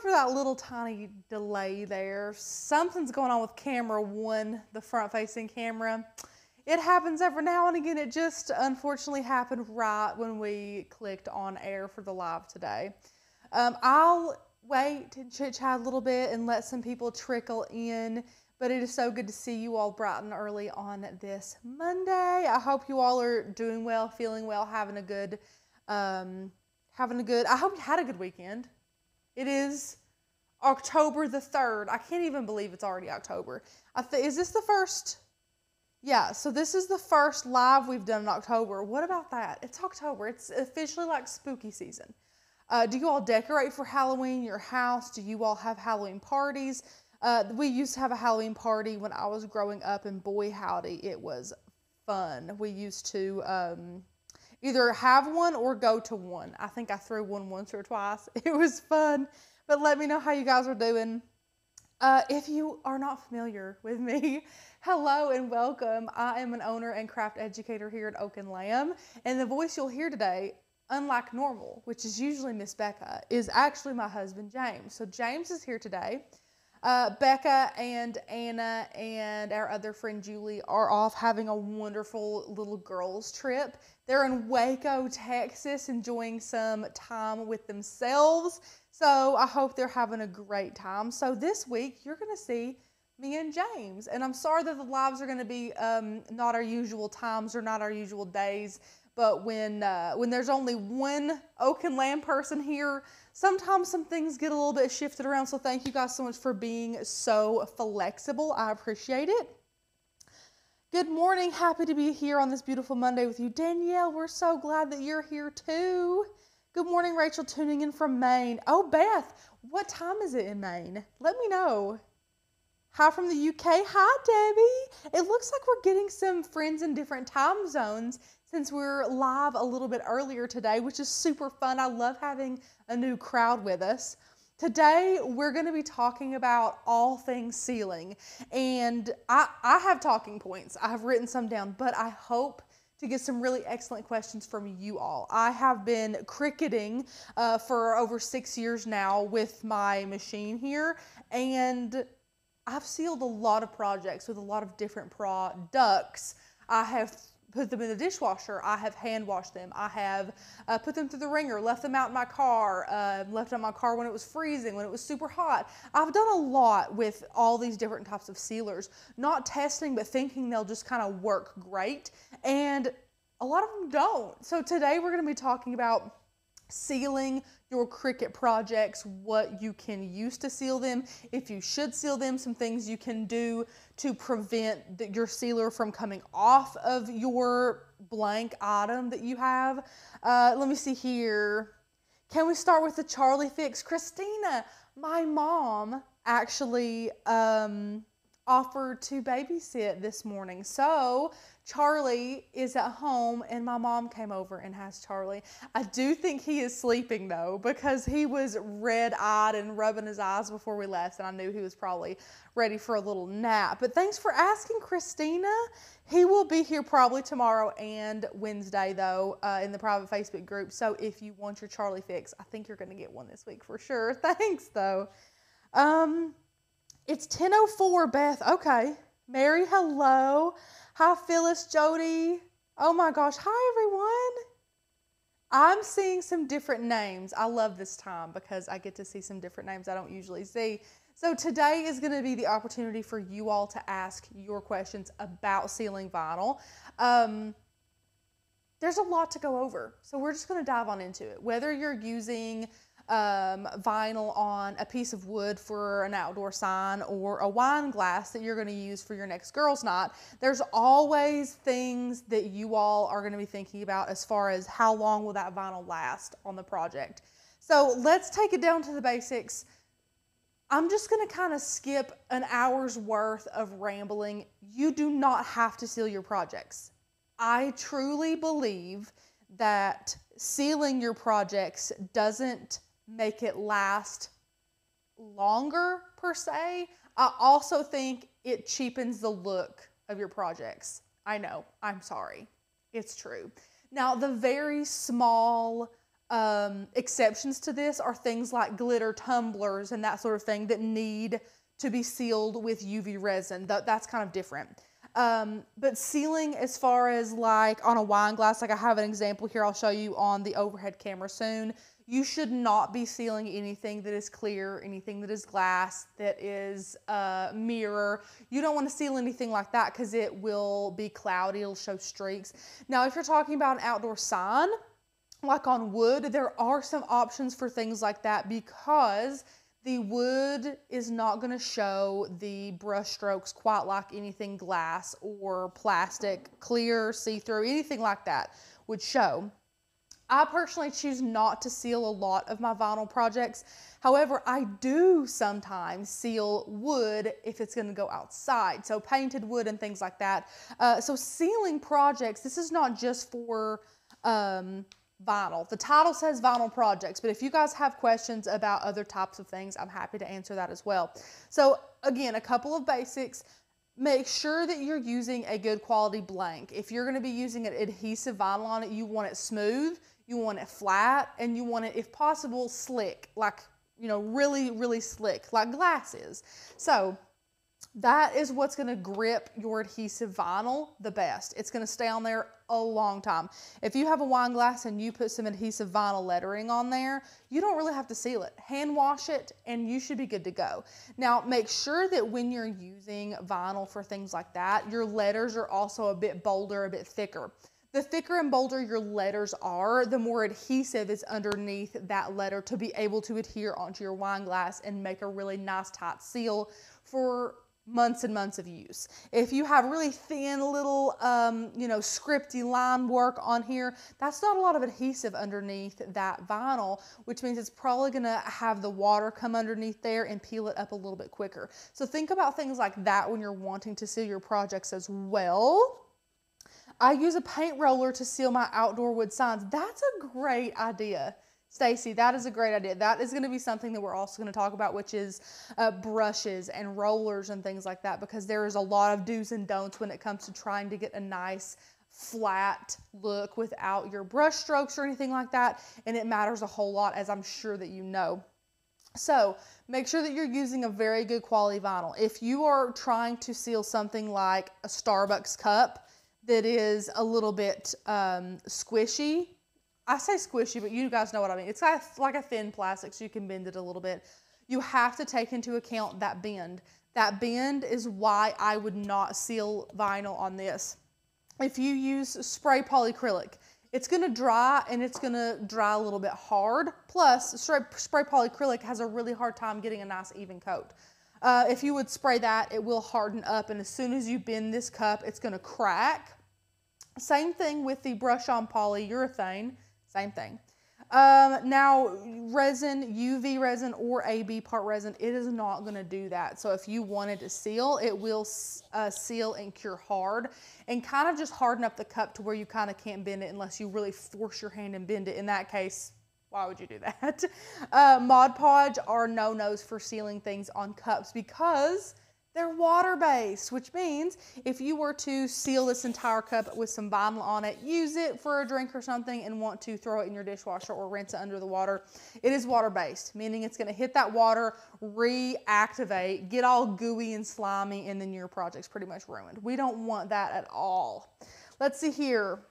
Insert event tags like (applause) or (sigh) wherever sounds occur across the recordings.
for that little tiny delay there. Something's going on with camera one, the front facing camera. It happens every now and again. It just unfortunately happened right when we clicked on air for the live today. Um, I'll wait and chit chat a little bit and let some people trickle in. But it is so good to see you all bright and early on this Monday. I hope you all are doing well, feeling well, having a good, um, having a good. I hope you had a good weekend. It is October the third. I can't even believe it's already October. I th- is this the first? Yeah. So this is the first live we've done in October. What about that? It's October. It's officially like spooky season. Uh, do you all decorate for Halloween? Your house? Do you all have Halloween parties? Uh, we used to have a Halloween party when I was growing up, and boy, howdy, it was fun. We used to um, either have one or go to one. I think I threw one once or twice. (laughs) It was fun, but let me know how you guys are doing. Uh, if you are not familiar with me, (laughs) hello and welcome. I am an owner and craft educator here at Oak and Lamb, and the voice you'll hear today, unlike normal, which is usually Miss Becca, is actually my husband James. So James is here today. Uh, Becca and Anna and our other friend Julie are off having a wonderful little girls' trip. They're in Waco, Texas, enjoying some time with themselves. So I hope they're having a great time. So this week, you're going to see me and James. And I'm sorry that the lives are going to be um, not our usual times or not our usual days. But when uh, when there's only one Oak and Lamb person here, sometimes some things get a little bit shifted around. So thank you guys so much for being so flexible. I appreciate it. Good morning. Happy to be here on this beautiful Monday with you. Danielle, we're so glad that you're here too. Good morning, Rachel, tuning in from Maine. Oh, Beth, what time is it in Maine? Let me know. Hi from the UK. Hi, Debbie. It looks like we're getting some friends in different time zones since we're live a little bit earlier today, which is super fun. I love having a new crowd with us. Today, we're going to be talking about all things sealing. And I, I have talking points, I have written some down, but I hope to get some really excellent questions from you all. I have been cricketing uh, for over six years now with my machine here, and I've sealed a lot of projects with a lot of different products. I have put them in the dishwasher. I have hand washed them. I have uh, put them through the wringer, left them out in my car, uh, left them in my car when it was freezing, when it was super hot. I've done a lot with all these different types of sealers, not testing, but thinking they'll just kind of work great. And a lot of them don't. So today we're going to be talking about sealing your Cricut projects, what you can use to seal them, if you should seal them, some things you can do to prevent the, your sealer from coming off of your blank item that you have. Uh, let me see here. Can we start with the Charlie fix? Christina, my mom actually um, offered to babysit this morning. So Charlie is at home and my mom came over and has Charlie. I do think he is sleeping though because he was red eyed and rubbing his eyes before we left, and I knew he was probably ready for a little nap. But thanks for asking, Christina. He will be here probably tomorrow and Wednesday though uh, in the private Facebook group. So if you want your Charlie fix, I think you're going to get one this week for sure. (laughs) Thanks though. Um, it's 10:04, Beth. Okay. Mary, hello. Hi, Phyllis, Jody. Oh my gosh. Hi, everyone. I'm seeing some different names. I love this time because I get to see some different names I don't usually see. So today is going to be the opportunity for you all to ask your questions about sealing vinyl. Um, there's a lot to go over, so we're just going to dive on into it. Whether you're using um, vinyl on a piece of wood for an outdoor sign or a wine glass that you're going to use for your next girls' night. There's always things that you all are going to be thinking about as far as how long will that vinyl last on the project. So let's take it down to the basics. I'm just going to kind of skip an hour's worth of rambling. You do not have to seal your projects. I truly believe that sealing your projects doesn't make it last longer per se. I also think it cheapens the look of your projects. I know, I'm sorry. It's true. Now, the very small um, exceptions to this are things like glitter tumblers and that sort of thing that need to be sealed with UV resin. That, that's kind of different. Um, but sealing as far as like on a wine glass, like I have an example here I'll show you on the overhead camera soon. You should not be sealing anything that is clear, anything that is glass, that is a mirror. You don't want to seal anything like that because it will be cloudy, it'll show streaks. Now, if you're talking about an outdoor sign, like on wood, there are some options for things like that because the wood is not going to show the brush strokes quite like anything glass or plastic, clear, see-through, anything like that would show. I personally choose not to seal a lot of my vinyl projects. However, I do sometimes seal wood if it's gonna go outside. So painted wood and things like that. Uh, so sealing projects, this is not just for um, vinyl. The title says vinyl projects, but if you guys have questions about other types of things, I'm happy to answer that as well. So again, a couple of basics. Make sure that you're using a good quality blank. If you're gonna be using an adhesive vinyl on it, you want it smooth, you want it flat, and you want it, if possible, slick, like, you know, really, really slick, like glass is. So that is what's going to grip your adhesive vinyl the best. It's going to stay on there a long time. If you have a wine glass and you put some adhesive vinyl lettering on there, you don't really have to seal it. Hand wash it and you should be good to go. Now, make sure that when you're using vinyl for things like that, your letters are also a bit bolder, a bit thicker. The thicker and bolder your letters are, the more adhesive is underneath that letter to be able to adhere onto your wine glass and make a really nice tight seal for months and months of use. If you have really thin little, um, you know, scripty line work on here, that's not a lot of adhesive underneath that vinyl, which means it's probably gonna have the water come underneath there and peel it up a little bit quicker. So think about things like that when you're wanting to seal your projects as well. I use a paint roller to seal my outdoor wood signs. That's a great idea. Stacy, that is a great idea. That is going to be something that we're also going to talk about, which is uh, brushes and rollers and things like that, because there is a lot of do's and don'ts when it comes to trying to get a nice flat look without your brush strokes or anything like that. And it matters a whole lot, as I'm sure that you know. So make sure that you're using a very good quality vinyl. If you are trying to seal something like a Starbucks cup that is a little bit um, squishy, I say squishy, but you guys know what I mean. It's like a thin plastic, so you can bend it a little bit. You have to take into account that bend. That bend is why I would not seal vinyl on this. If you use spray polyacrylic, it's gonna dry and it's gonna dry a little bit hard. Plus, spray, polyacrylic has a really hard time getting a nice even coat. Uh, if you would spray that, it will harden up and as soon as you bend this cup, it's gonna crack. Same thing with the brush on polyurethane. Same thing. Um, now, resin, UV resin or AB part resin, it is not going to do that. So if you wanted to seal, it will uh, seal and cure hard and kind of just harden up the cup to where you kind of can't bend it unless you really force your hand and bend it. In that case, why would you do that? (laughs) Uh, Mod Podge are no-nos for sealing things on cups because they're water based, which means if you were to seal this entire cup with some vinyl on it, use it for a drink or something, and want to throw it in your dishwasher or rinse it under the water, it is water based, meaning it's going to hit that water, reactivate, get all gooey and slimy, and then your project's pretty much ruined. We don't want that at all. Let's see here.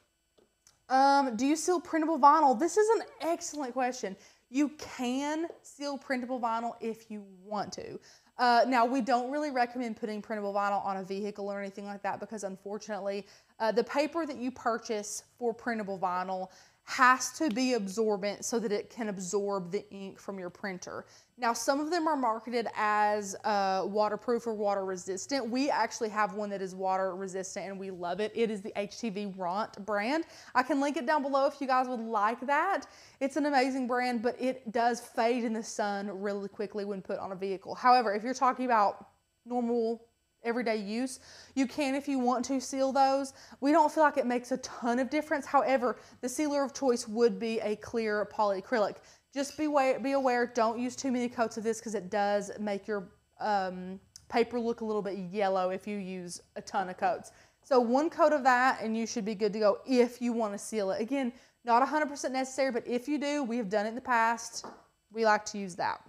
Um, do you seal printable vinyl? This is an excellent question. You can seal printable vinyl if you want to. Uh, now, we don't really recommend putting printable vinyl on a vehicle or anything like that because unfortunately, uh, the paper that you purchase for printable vinyl has to be absorbent so that it can absorb the ink from your printer. Now, some of them are marketed as uh, waterproof or water resistant. We actually have one that is water resistant and we love it. It is the HTVRONT brand. I can link it down below if you guys would like that. It's an amazing brand, but it does fade in the sun really quickly when put on a vehicle. However, if you're talking about normal everyday use. You can if you want to seal those. We don't feel like it makes a ton of difference. However, the sealer of choice would be a clear polyacrylic. Just be aware, be aware don't use too many coats of this because it does make your um, paper look a little bit yellow if you use a ton of coats. So one coat of that and you should be good to go if you want to seal it. Again, Not 100% necessary, but if you do, we have done it in the past. We like to use that.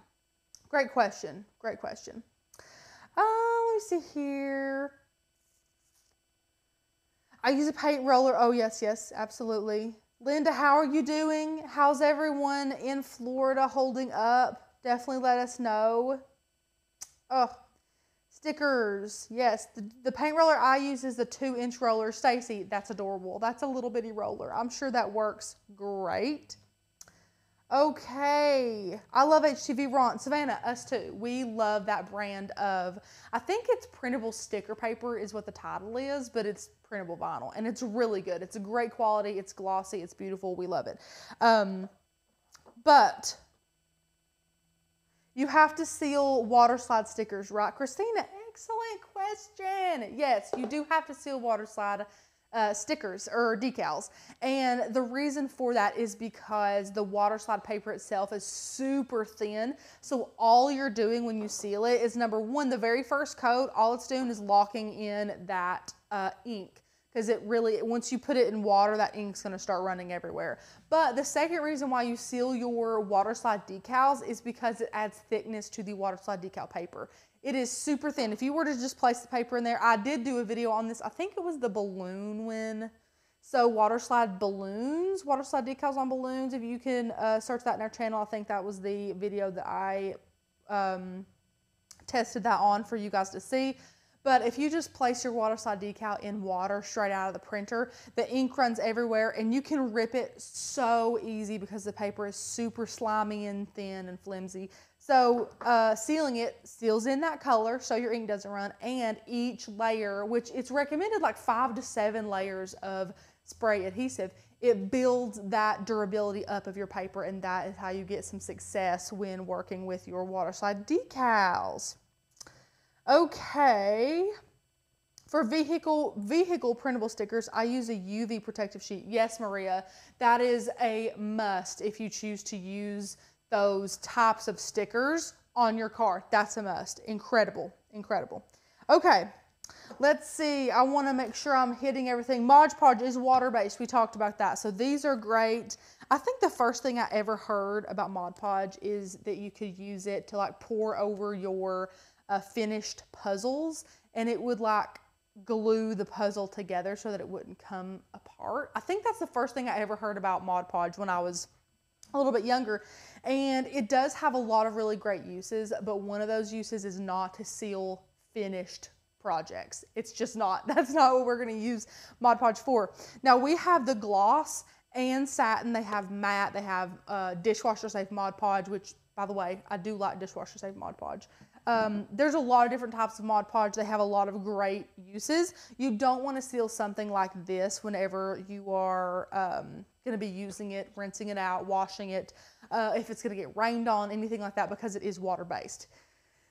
Great question. Great question. Uh, let me see here. I use a paint roller. Oh, yes, yes, absolutely. Linda, how are you doing? How's everyone in Florida holding up? Definitely let us know. Oh, stickers. Yes, the, the paint roller I use is the two inch roller. Stacy, that's adorable. That's a little bitty roller. I'm sure that works great. Okay, I love HTVRONT. Savannah, us too. We love that brand of, I think it's printable sticker paper is what the title is, but it's printable vinyl and it's really good. It's a great quality, it's glossy, it's beautiful. We love it. Um, but you have to seal water slide stickers, right? Christina, excellent question. Yes, you do have to seal water slide uh, stickers or decals. And the reason for that is because the water slide paper itself is super thin. So all you're doing when you seal it is number one, the very first coat, all it's doing is locking in that uh, ink because it really, once you put it in water, that ink's gonna start running everywhere. But the second reason why you seal your water slide decals is because it adds thickness to the water slide decal paper. It is super thin. If you were to just place the paper in there, I did do a video on this. I think it was the balloon one. So water slide balloons, water slide decals on balloons. If you can uh, search that in our channel, I think that was the video that I um, tested that on for you guys to see. But if you just place your water slide decal in water straight out of the printer, the ink runs everywhere and you can rip it so easy because the paper is super slimy and thin and flimsy. So uh, sealing it seals in that color so your ink doesn't run and each layer, which it's recommended like five to seven layers of spray adhesive, it builds that durability up of your paper and that is how you get some success when working with your waterslide decals. Okay. For vehicle vehicle printable stickers, I use a UV protective sheet. Yes, Maria, that is a must if you choose to use those types of stickers on your car. That's a must. Incredible, incredible. Okay, let's see. I want to make sure I'm hitting everything. Mod Podge is water-based. We talked about that. So these are great. I think the first thing I ever heard about Mod Podge is that you could use it to like pour over your uh, finished puzzles and it would like glue the puzzle together so that it wouldn't come apart. I think that's the first thing I ever heard about Mod Podge when I was a little bit younger. And it does have a lot of really great uses, but one of those uses is not to seal finished projects. It's just not. (laughs) That's not what we're going to use Mod Podge for. Now we have the gloss and satin. They have matte. They have uh, dishwasher safe Mod Podge, which by the way, I do like dishwasher safe Mod Podge. Um, there's a lot of different types of Mod Podge. They have a lot of great uses. You don't want to seal something like this whenever you are um, going to be using it, rinsing it out, washing it uh, if it's going to get rained on, anything like that, because it is water based.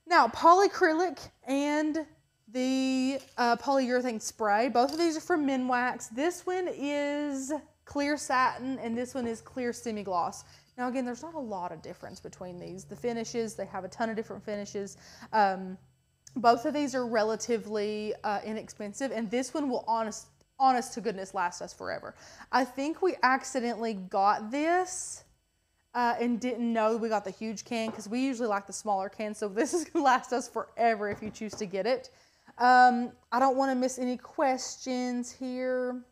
Now, polyacrylic and the uh, polyurethane spray, both of these are from Minwax. This one is clear satin and this one is clear semi-gloss. Now again, there's not a lot of difference between these. The finishes, they have a ton of different finishes. Um, both of these are relatively uh, inexpensive and this one will honest, honest to goodness last us forever. I think we accidentally got this uh, and didn't know we got the huge can because we usually like the smaller can. So (laughs) this is to last us forever if you choose to get it. Um, I don't want to miss any questions here.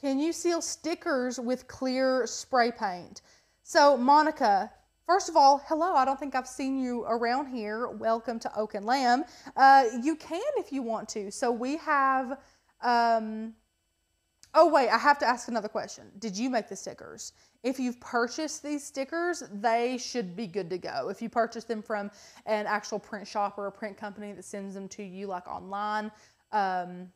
Can you seal stickers with clear spray paint? So Monica, first of all, hello. I don't think I've seen you around here. Welcome to Oak and Lamb. Uh, you can if you want to. So we have um, Oh, wait, I have to ask another question. Did you make the stickers? If you've purchased these stickers, they should be good to go. If you purchase them from an actual print shop or a print company that sends them to you like online, um,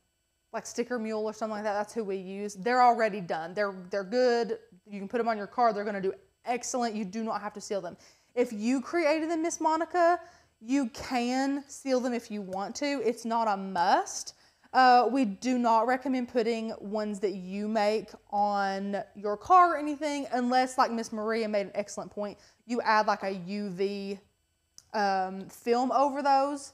like Sticker Mule or something like that, that's who we use. They're already done. They're they're good. You can put them on your car. They're going to do excellent. You do not have to seal them. If you created them, Miss Monica, you can seal them if you want to. It's not a must. Uh, we do not recommend putting ones that you make on your car or anything unless, like Miss Maria made an excellent point, you add like a UV um, film over those.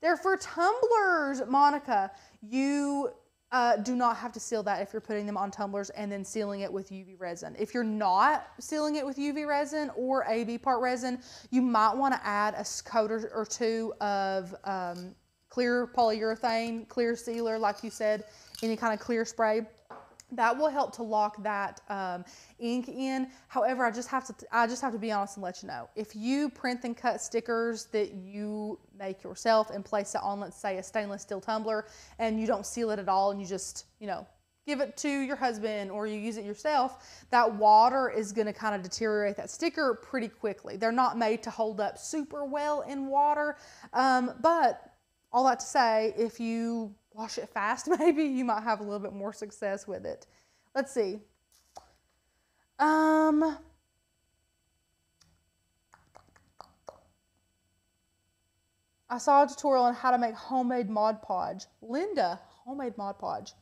They're for tumblers, Monica. You uh, do not have to seal that if you're putting them on tumblers and then sealing it with UV resin. If you're not sealing it with UV resin or AB part resin, you might want to add a coat or, two of um, clear polyurethane, clear sealer, like you said, any kind of clear spray that will help to lock that um, ink in. However, I just have to I just have to be honest and let you know. If you print and cut stickers that you make yourself and place it on, let's say, a stainless steel tumbler, and you don't seal it at all, and you just you know give it to your husband or you use it yourself, that water is going to kind of deteriorate that sticker pretty quickly. They're not made to hold up super well in water, um, but all that to say, if you wash it fast, (laughs) maybe you might have a little bit more success with it. Let's see. Um, I saw a tutorial on how to make homemade Mod Podge. Linda, homemade Mod Podge.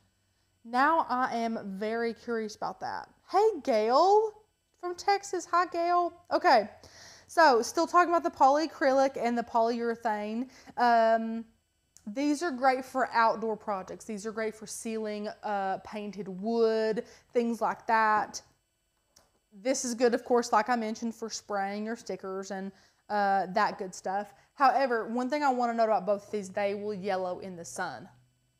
Now I am very curious about that. Hey, Gail from Texas. Hi, Gail. Okay, so still talking about the polyacrylic and the polyurethane. Um, these are great for outdoor projects. These are great for sealing uh, painted wood, things like that. This is good, of course, like I mentioned, for spraying your stickers and uh, that good stuff. However, one thing I want to note about both these, they will yellow in the sun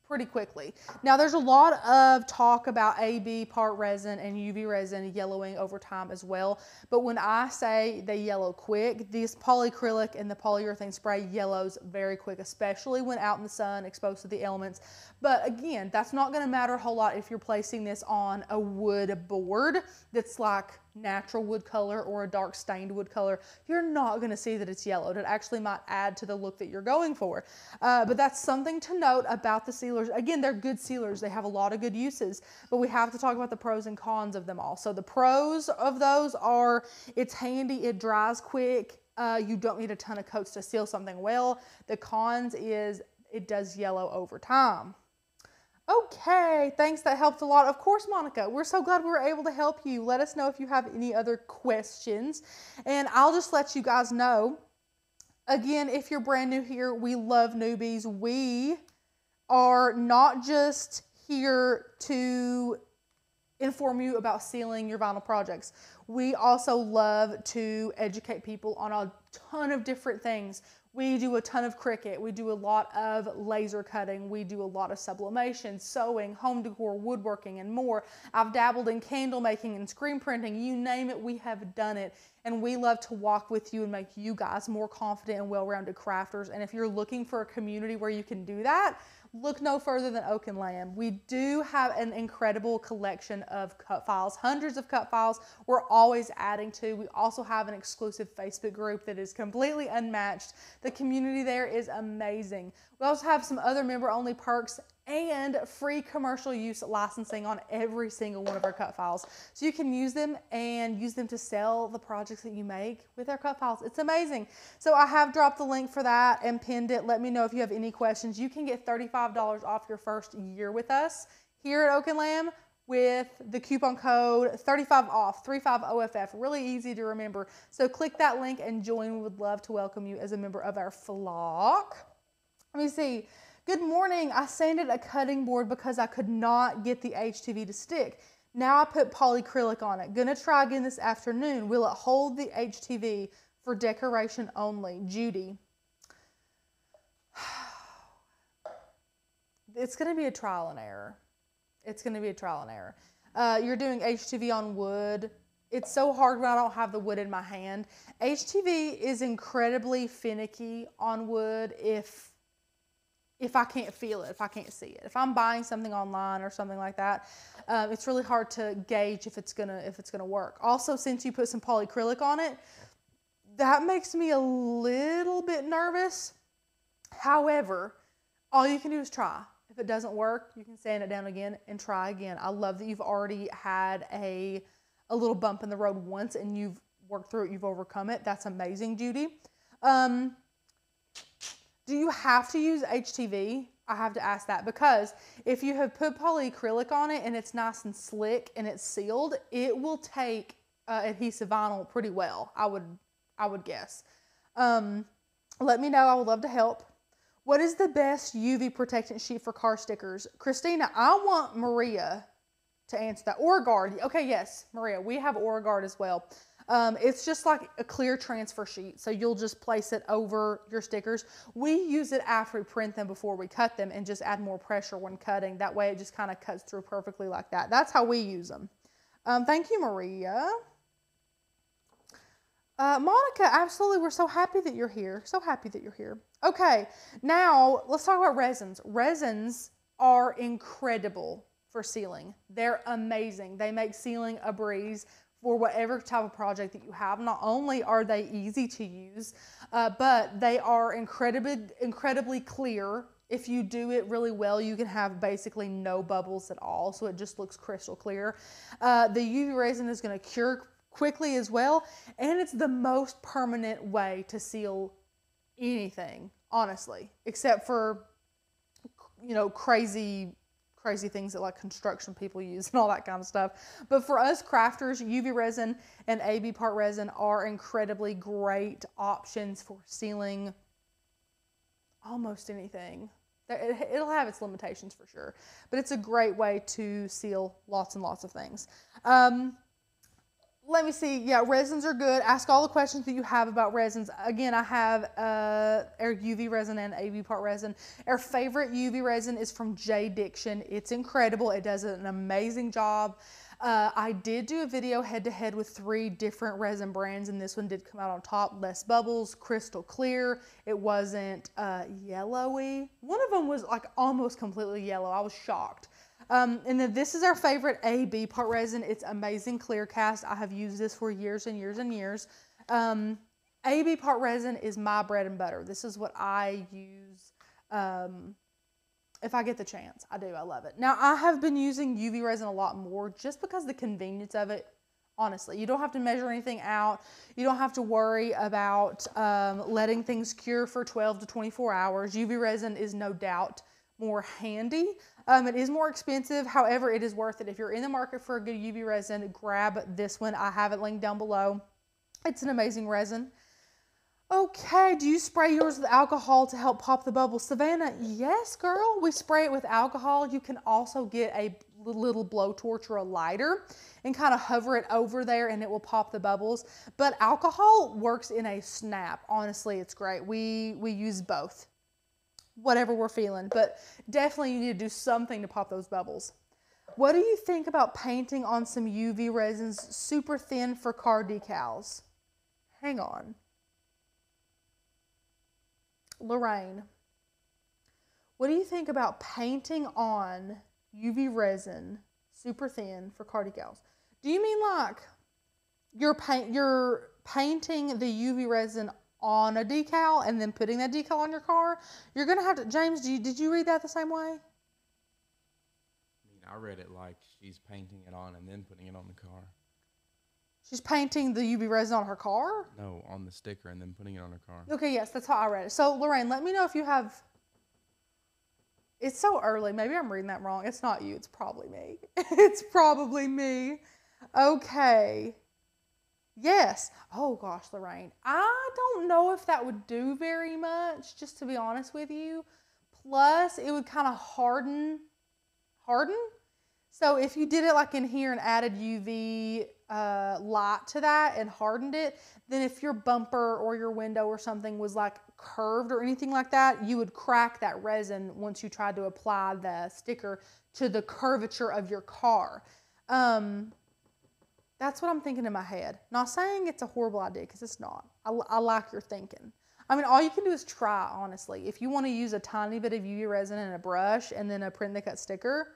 pretty quickly. Now there's a lot of talk about AB part resin and UV resin yellowing over time as well. But when I say they yellow quick, this polyacrylic and the polyurethane spray yellows very quick, especially when out in the sun exposed to the elements. But again, that's not gonna matter a whole lot if you're placing this on a wood board that's like natural wood color or a dark stained wood color, you're not going to see that it's yellowed. It actually might add to the look that you're going for. Uh, but that's something to note about the sealers. Again, they're good sealers. They have a lot of good uses, but we have to talk about the pros and cons of them all. So the pros of those are it's handy, it dries quick, uh, you don't need a ton of coats to seal something well. The cons is it does yellow over time. Okay, thanks. That helped a lot. Of course, Monica, we're so glad we were able to help you. Let us know if you have any other questions. And I'll just let you guys know. Again, if you're brand new here, we love newbies. We are not just here to inform you about sealing your vinyl projects. We also love to educate people on a ton of different things. We do a ton of Cricut. We do a lot of laser cutting. We do a lot of sublimation, sewing, home decor, woodworking, and more. I've dabbled in candle making and screen printing. You name it, we have done it. And we love to walk with you and make you guys more confident and well-rounded crafters. And if you're looking for a community where you can do that, look no further than Oak and Lamb. We do have an incredible collection of cut files, hundreds of cut files we're always adding to. We also have an exclusive Facebook group that is completely unmatched. The community there is amazing. We also have some other member only perks and free commercial use licensing on every single one of our cut files. So you can use them and use them to sell the projects that you make with our cut files. It's amazing. So I have dropped the link for that and pinned it. Let me know if you have any questions. You can get $35 off your first year with us here at Oak and Lamb with the coupon code 35 off 35OFF. Really easy to remember. So click that link and join. We would love to welcome you as a member of our flock. Let me see. Good morning. I sanded a cutting board because I could not get the HTV to stick. Now I put polyacrylic on it. Gonna try again this afternoon. Will it hold the HTV for decoration only? Judy. (sighs) It's gonna be a trial and error. It's gonna be a trial and error. Uh, you're doing HTV on wood. It's so hard when I don't have the wood in my hand. HTV is incredibly finicky on wood if if I can't feel it, if I can't see it. If I'm buying something online or something like that, um, it's really hard to gauge if it's gonna if it's gonna work. Also, since you put some polyacrylic on it, that makes me a little bit nervous. However, all you can do is try. If it doesn't work, you can sand it down again and try again. I love that you've already had a a little bump in the road once and you've worked through it, you've overcome it. That's amazing, Judy. Um, do you have to use HTV? I have to ask that because if you have put polyacrylic on it and it's nice and slick and it's sealed, it will take uh, adhesive vinyl pretty well. I would, I would guess. Um, let me know. I would love to help. What is the best UV protectant sheet for car stickers? Christina, I want Maria to answer that. Oraguard. Okay, yes, Maria, we have Oraguard as well. Um, it's just like a clear transfer sheet. So you'll just place it over your stickers. We use it after we print them before we cut them and just add more pressure when cutting. That way it just kind of cuts through perfectly like that. That's how we use them. Um, thank you, Maria. Uh, Monica, absolutely. We're so happy that you're here. So happy that you're here. Okay, now let's talk about resins. Resins are incredible for sealing. They're amazing. They make sealing a breeze for whatever type of project that you have. Not only are they easy to use, uh, but they are incredibly, incredibly clear. If you do it really well, you can have basically no bubbles at all, so it just looks crystal clear. Uh, the UV resin is going to cure quickly as well, and it's the most permanent way to seal anything, honestly, except for you know crazy crazy things that like construction people use and all that kind of stuff. But for us crafters, UV resin and AB part resin are incredibly great options for sealing almost anything. It'll have its limitations for sure, but it's a great way to seal lots and lots of things. Um, let me see. Yeah, resins are good. Ask all the questions that you have about resins. Again, I have uh, our UV resin and AB part resin. Our favorite UV resin is from JDiction. It's incredible. It does an amazing job. Uh, I did do a video head to head with three different resin brands, and this one did come out on top. Less bubbles, crystal clear. It wasn't uh, yellowy. One of them was like almost completely yellow. I was shocked. Um, and then this is our favorite AB part resin. It's amazing clear cast. I have used this for years and years and years. Um, AB part resin is my bread and butter. This is what I use um, if I get the chance. I do. I love it. Now, I have been using UV resin a lot more just because the convenience of it. Honestly, you don't have to measure anything out. You don't have to worry about um, letting things cure for 12 to 24 hours. UV resin is no doubt more handy. Um, it is more expensive, however, it is worth it. If you're in the market for a good UV resin, grab this one. I have it linked down below. It's an amazing resin. Okay, do you spray yours with alcohol to help pop the bubbles? Savannah, yes, girl. We spray it with alcohol. You can also get a little blowtorch or a lighter and kind of hover it over there and it will pop the bubbles. But alcohol works in a snap. Honestly, it's great. We, we use both whatever we're feeling, but definitely you need to do something to pop those bubbles. What do you think about painting on some UV resins super thin for car decals? Hang on. Lorraine, what do you think about painting on UV resin super thin for car decals? Do you mean like you're paint you're painting the UV resin on a decal and then putting that decal on your car, you're going to have to. James, you, did you read that the same way? I mean, I read it like she's painting it on and then putting it on the car. She's painting the UV resin on her car? No, on the sticker and then putting it on her car. Okay, yes, that's how I read it. So, Lorraine, let me know if you have. It's so early. Maybe I'm reading that wrong. It's not you. It's probably me. (laughs) it's probably me. Okay. Yes. Oh gosh, Lorraine. I don't know if that would do very much, just to be honest with you. Plus, it would kind of harden, harden. So if you did it like in here and added UV uh, light to that and hardened it, then if your bumper or your window or something was like curved or anything like that, you would crack that resin once you tried to apply the sticker to the curvature of your car. Um, that's what I'm thinking in my head. Not saying it's a horrible idea because it's not. I, I, like your thinking. I mean, all you can do is try, honestly. If you want to use a tiny bit of UV resin and a brush and then a print the cut sticker,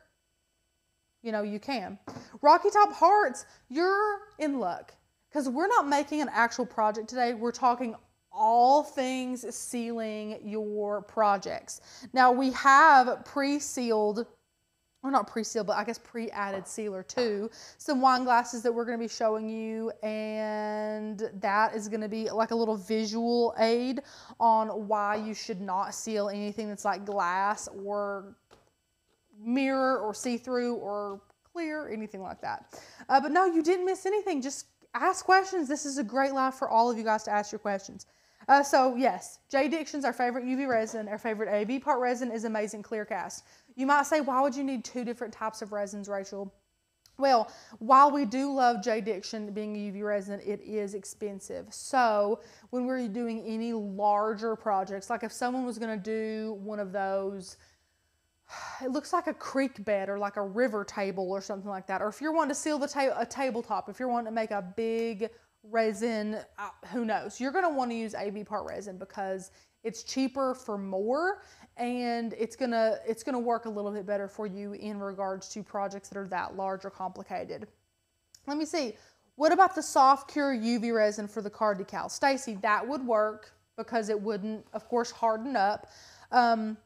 you know, you can. Rocky Top Hearts, you're in luck because we're not making an actual project today. We're talking all things sealing your projects. Now, we have pre sealed or not pre-sealed, but I guess pre-added sealer too. Some wine glasses that we're going to be showing you, and that is going to be like a little visual aid on why you should not seal anything that's like glass or mirror or see-through or clear, anything like that. Uh, but no, you didn't miss anything. Just ask questions. This is a great live for all of you guys to ask your questions. Uh, so yes, JDiction's our favorite UV resin. Our favorite AB part resin is Amazing Clear Cast. You might say, why would you need two different types of resins, Rachel? Well, while we do love JDiction being a UV resin, it is expensive. So when we're doing any larger projects, like if someone was going to do one of those, it looks like a creek bed or like a river table or something like that. Or if you're wanting to seal the ta- a tabletop, if you're wanting to make a big resin, uh, who knows? You're going to want to use AB part resin because it's cheaper for more and it's going to it's to work a little bit better for you in regards to projects that are that large or complicated. Let me see. What about the soft cure UV resin for the car decal? Stacy, that would work because it wouldn't, of course, harden up. Um,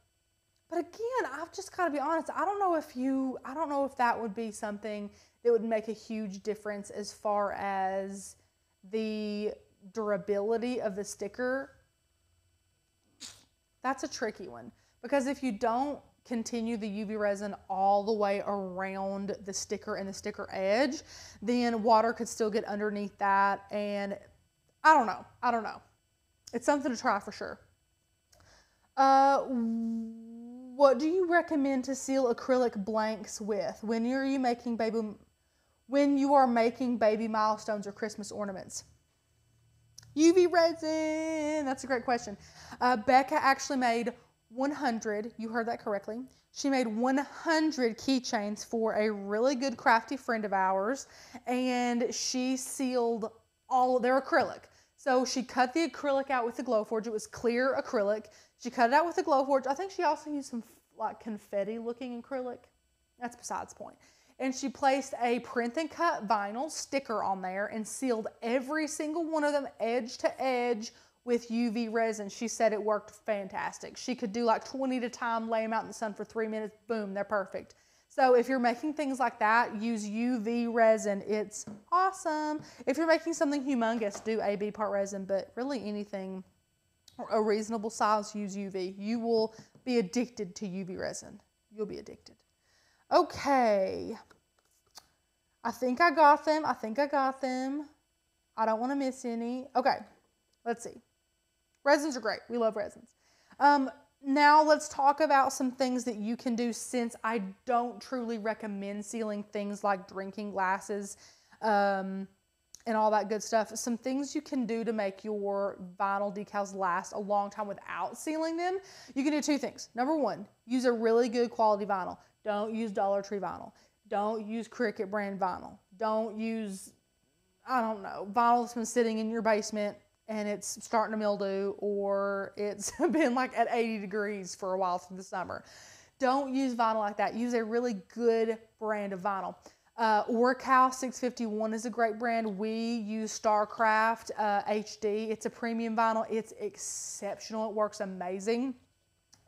but again, I've just got to be honest. I don't know if you, I don't know if that would be something that would make a huge difference as far as the durability of the sticker, that's a tricky one because if you don't continue the UV resin all the way around the sticker and the sticker edge, then water could still get underneath that. And I don't know. I don't know. It's something to try for sure. Uh, what do you recommend to seal acrylic blanks with? When are you making baby when you are making baby milestones or Christmas ornaments? UV resin. That's a great question. Uh, Becca actually made 100. You heard that correctly. She made 100 keychains for a really good crafty friend of ours, and she sealed all. They're acrylic. So she cut the acrylic out with the Glowforge. It was clear acrylic. She cut it out with the Glowforge. I think she also used some like confetti looking acrylic. That's besides the point and she placed a print and cut vinyl sticker on there and sealed every single one of them edge to edge with UV resin. She said it worked fantastic. She could do like 20 at a time, lay them out in the sun for three minutes, boom, they're perfect. So if you're making things like that, use UV resin. It's awesome. If you're making something humongous, do AB part resin, but really anything a reasonable size, use UV. You will be addicted to UV resin. You'll be addicted. Okay. I think I got them. I think I got them. I don't want to miss any. Okay. Let's see. Resins are great. We love resins. Um, now let's talk about some things that you can do since I don't truly recommend sealing things like drinking glasses um, and all that good stuff. Some things you can do to make your vinyl decals last a long time without sealing them. You can do two things. Number one, use a really good quality vinyl. Don't use Dollar Tree vinyl. Don't use Cricut brand vinyl. Don't use, I don't know, vinyl that's been sitting in your basement and it's starting to mildew or (laughs) it's been like at 80 degrees for a while through the summer. Don't use vinyl like that. Use a really good brand of vinyl. Uh, Oracal 651 is a great brand. We use StarCraft uh, HD. It's a premium vinyl. It's exceptional. It works amazing.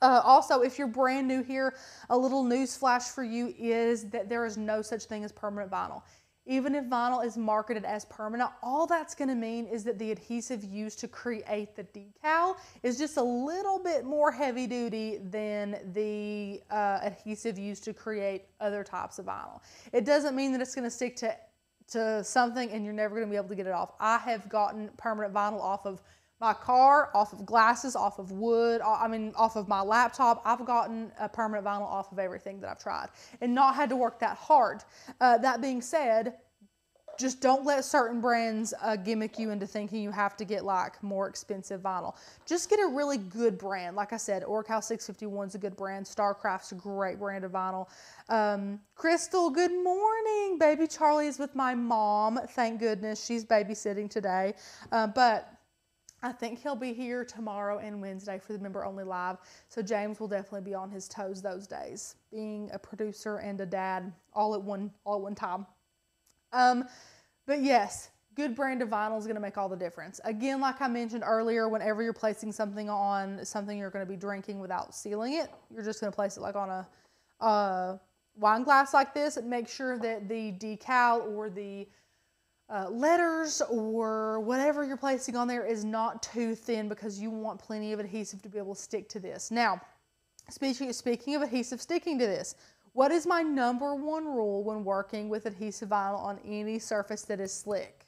Uh, also, if you're brand new here, a little news flash for you is that there is no such thing as permanent vinyl. Even if vinyl is marketed as permanent, all that's going to mean is that the adhesive used to create the decal is just a little bit more heavy duty than the uh, adhesive used to create other types of vinyl. It doesn't mean that it's going to stick to to something and you're never going to be able to get it off. I have gotten permanent vinyl off of my car, off of glasses, off of wood, I mean, off of my laptop. I've gotten a permanent vinyl off of everything that I've tried and not had to work that hard. Uh, that being said, just don't let certain brands uh, gimmick you into thinking you have to get like more expensive vinyl. Just get a really good brand. Like I said, Oracal 651 is a good brand. Starcraft's a great brand of vinyl. Um, Crystal, good morning. Baby Charlie is with my mom. Thank goodness she's babysitting today. Uh, but I think he'll be here tomorrow and Wednesday for the member only live. So James will definitely be on his toes those days, being a producer and a dad all at one all at one time. Um, but yes, good brand of vinyl is going to make all the difference. Again, like I mentioned earlier, whenever you're placing something on something you're going to be drinking without sealing it, you're just going to place it like on a, a wine glass like this and make sure that the decal or the uh, letters or whatever you're placing on there is not too thin because you want plenty of adhesive to be able to stick to this. Now, speaking, speaking of adhesive sticking to this, what is my number one rule when working with adhesive vinyl on any surface that is slick?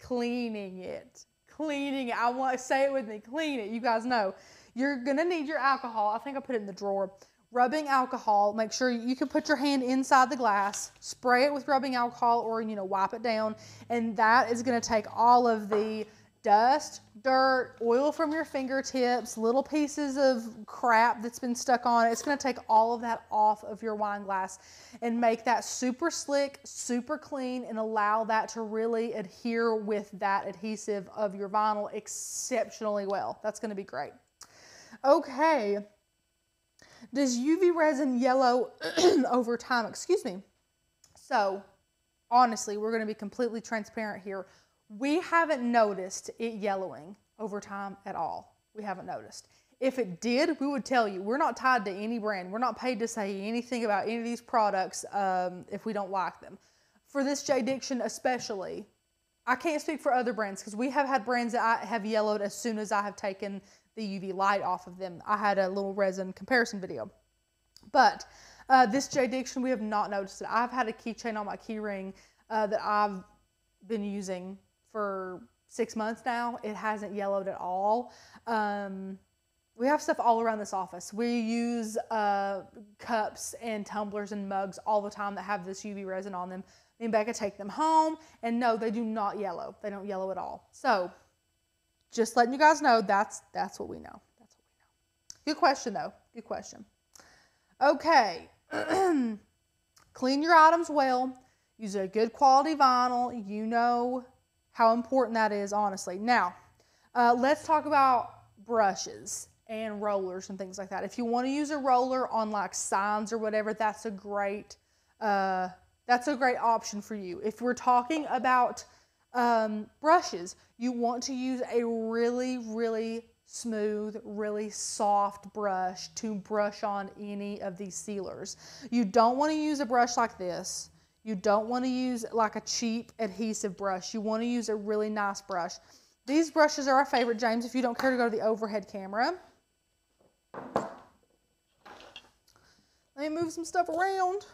Cleaning it. cleaning it. I want to say it with me, clean it. You guys know. You're gonna need your alcohol. I think I put it in the drawer. Rubbing alcohol. Make sure you can put your hand inside the glass, spray it with rubbing alcohol, or you know wipe it down, and that is gonna take all of the dust, dirt, oil from your fingertips, little pieces of crap that's been stuck on. It's going to take all of that off of your wine glass and make that super slick, super clean, and allow that to really adhere with that adhesive of your vinyl exceptionally well. That's going to be great. Okay. Does UV resin yellow (clears throat) over time? Excuse me. So, honestly, we're going to be completely transparent here we haven't noticed it yellowing over time at all. We haven't noticed. If it did, we would tell you. We're not tied to any brand. We're not paid to say anything about any of these products um, if we don't like them. For this JDiction especially, I can't speak for other brands because we have had brands that I have yellowed as soon as I have taken the UV light off of them. I had a little resin comparison video. But uh, this JDiction, we have not noticed it. I've had a keychain on my keyring uh, that I've been using for six months now. It hasn't yellowed at all. Um, we have stuff all around this office. We use uh, cups and tumblers and mugs all the time that have this UV resin on them. Me and Becca take them home, and no, they do not yellow. They don't yellow at all. So, just letting you guys know that's that's what we know. That's what we know. Good question though. Good question. Okay, (clears throat) clean your items well. Use a good quality vinyl. You know how important that is, honestly. Now, uh, let's talk about brushes and rollers and things like that. If you want to use a roller on like signs or whatever, that's a great uh, that's a great option for you. If we're talking about um, brushes, you want to use a really, really smooth, really soft brush to brush on any of these sealers. You don't want to use a brush like this you don't want to use like a cheap adhesive brush. You want to use a really nice brush. These brushes are our favorite, James, if you don't care to go to the overhead camera. Let me move some stuff around.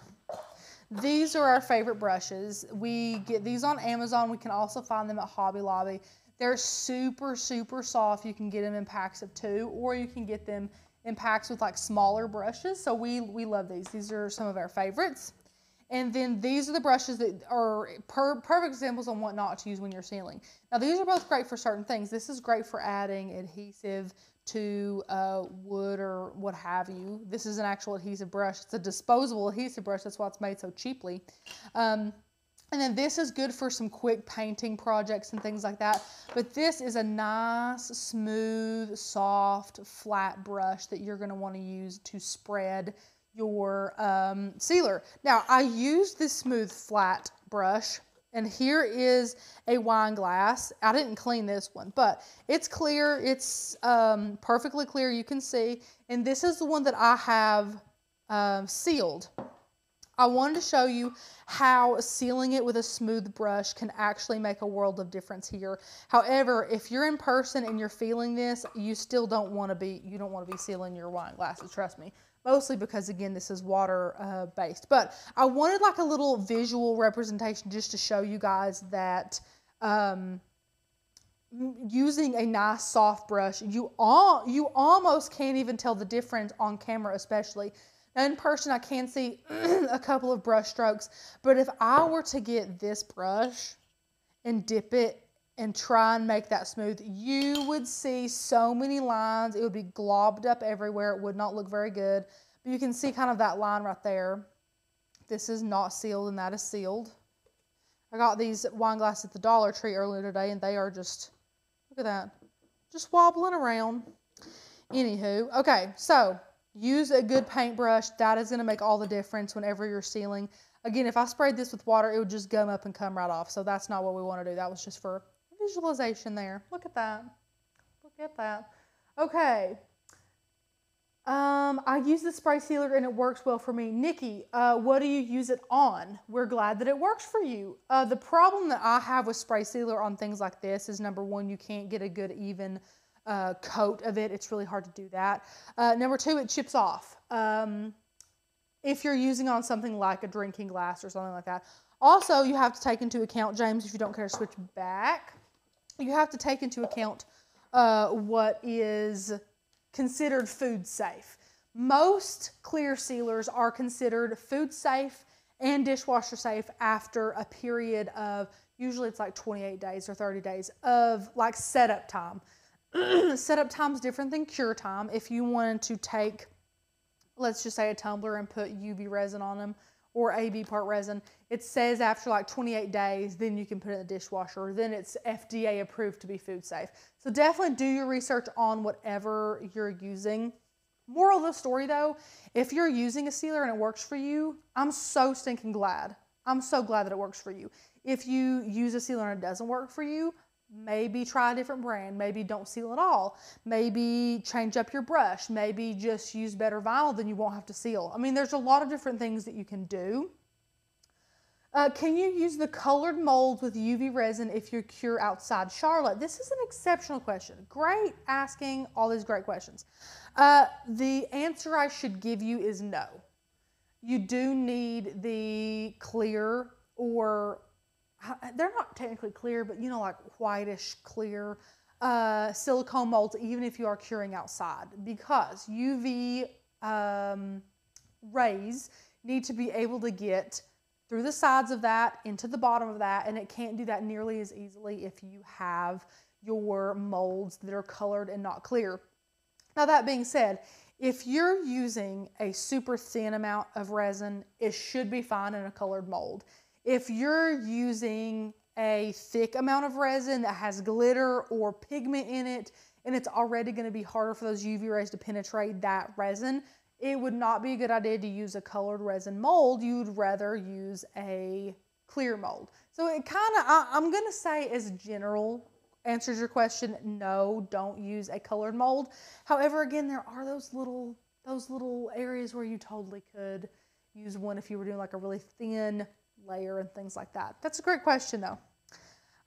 These are our favorite brushes. We get these on Amazon. We can also find them at Hobby Lobby. They're super, super soft. You can get them in packs of two, or you can get them in packs with like smaller brushes. So we, we love these. These are some of our favorites. And then these are the brushes that are per, perfect examples on what not to use when you're sealing. Now these are both great for certain things. This is great for adding adhesive to uh, wood or what have you. This is an actual adhesive brush. It's a disposable adhesive brush. That's why it's made so cheaply. Um, and then this is good for some quick painting projects and things like that. But this is a nice, smooth, soft, flat brush that you're going to want to use to spread your um, sealer. Now I used this smooth flat brush and here is a wine glass. I didn't clean this one, but it's clear. It's um, perfectly clear. You can see. And this is the one that I have um, sealed. I wanted to show you how sealing it with a smooth brush can actually make a world of difference here. However, if you're in person and you're feeling this, you still don't want to be, you don't want to be sealing your wine glasses, trust me mostly because again this is water uh, based. But i wanted like a little visual representation just to show you guys that um, using a nice soft brush you all you almost can't even tell the difference on camera especially. Now in person i can see (clears throat) a couple of brush strokes but if i were to get this brush and dip it and try and make that smooth, you would see so many lines. It would be globbed up everywhere. It would not look very good. But you can see kind of that line right there. This is not sealed and that is sealed. I got these wine glasses at the Dollar Tree earlier today and they are just, look at that, just wobbling around. Anywho, okay, so use a good paintbrush. That is going to make all the difference whenever you're sealing. Again, if I sprayed this with water, it would just gum up and come right off. So that's not what we want to do. That was just for visualization there. Look at that. Look at that. Okay. Um, I use the spray sealer and it works well for me. Nikki, uh, what do you use it on? We're glad that it works for you. Uh, the problem that I have with spray sealer on things like this is number one, you can't get a good even uh, coat of it. It's really hard to do that. Uh, number two, it chips off. Um, if you're using on something like a drinking glass or something like that. Also, you have to take into account, James, if you don't care to switch back, you have to take into account uh, what is considered food safe. Most clear sealers are considered food safe and dishwasher safe after a period of usually it's like 28 days or 30 days of like setup time. (clears throat) setup time is different than cure time. If you wanted to take, let's just say a tumbler and put UV resin on them or AB part resin, it says after like 28 days, then you can put it in the dishwasher. Then it's FDA approved to be food safe. So definitely do your research on whatever you're using. Moral of the story though, if you're using a sealer and it works for you, I'm so stinking glad. I'm so glad that it works for you. If you use a sealer and it doesn't work for you, maybe try a different brand. Maybe don't seal at all. Maybe change up your brush. Maybe just use better vinyl, then you won't have to seal. I mean, there's a lot of different things that you can do. Uh, can you use the colored molds with UV resin if you cure outside Charlotte? This is an exceptional question. Great asking all these great questions. Uh, the answer I should give you is no. You do need the clear or they're not technically clear, but you know, like whitish clear uh, silicone molds, even if you are curing outside, because UV um, rays need to be able to get through the sides of that into the bottom of that, and it can't do that nearly as easily if you have your molds that are colored and not clear. Now, that being said, if you're using a super thin amount of resin, it should be fine in a colored mold. If you're using a thick amount of resin that has glitter or pigment in it, and it's already going to be harder for those UV rays to penetrate that resin, it would not be a good idea to use a colored resin mold. You'd rather use a clear mold. So it kind of, I'm going to say as general answers your question, no, don't use a colored mold. However, again, there are those little, those little areas where you totally could use one if you were doing like a really thin layer and things like that. That's a great question though.